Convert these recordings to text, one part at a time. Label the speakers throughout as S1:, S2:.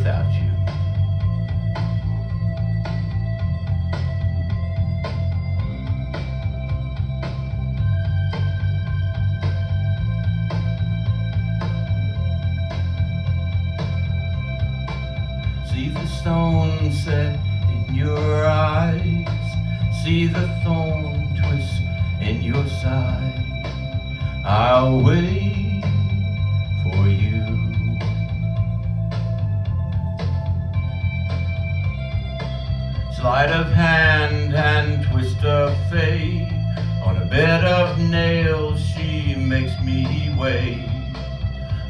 S1: without you. See the stone set in your eyes. See the thorn twist in your side. I'll wait for you. Sleight of hand and twist of fate. On a bed of nails, she makes me wait.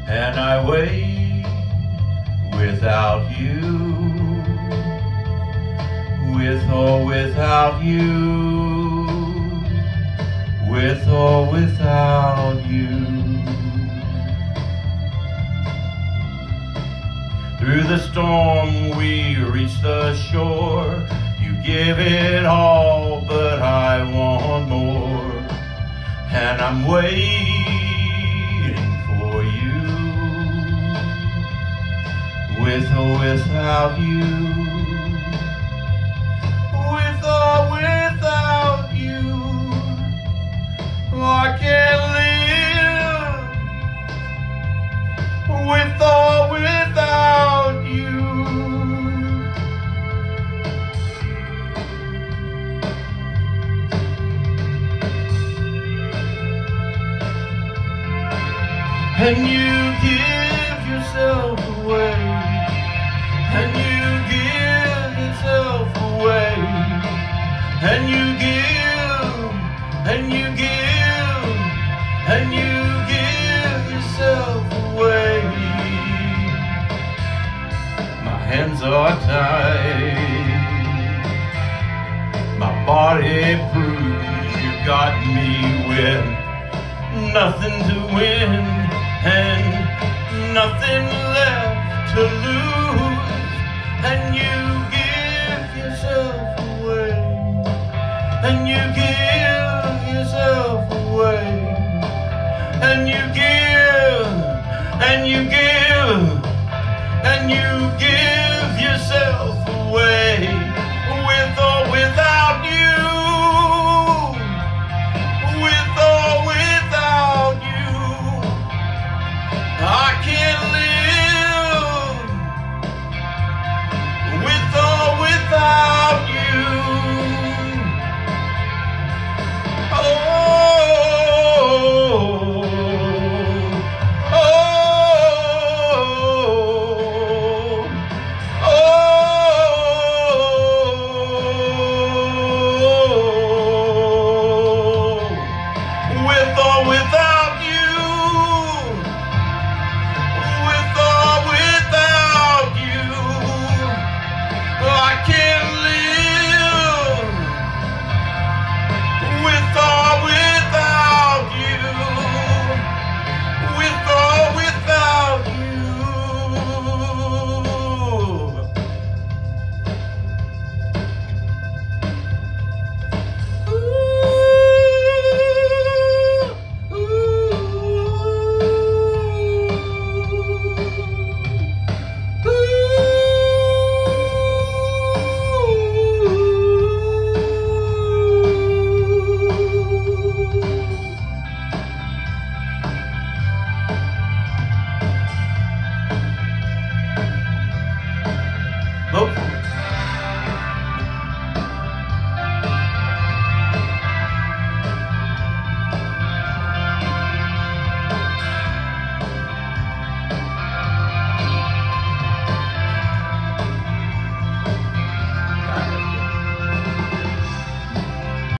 S1: And I wait without you. With or without you. With or without you. Through the storm we reach the shore. Give it all, but I want more. And I'm waiting for you. With or without you. And you give yourself away. And you give yourself away. And you give, and you give, and you give yourself away. My hands are tied. My body proves you got me with nothing to win and nothing left to lose, and you give yourself away, and you give yourself away, and you give, and you give, and you give yourself away.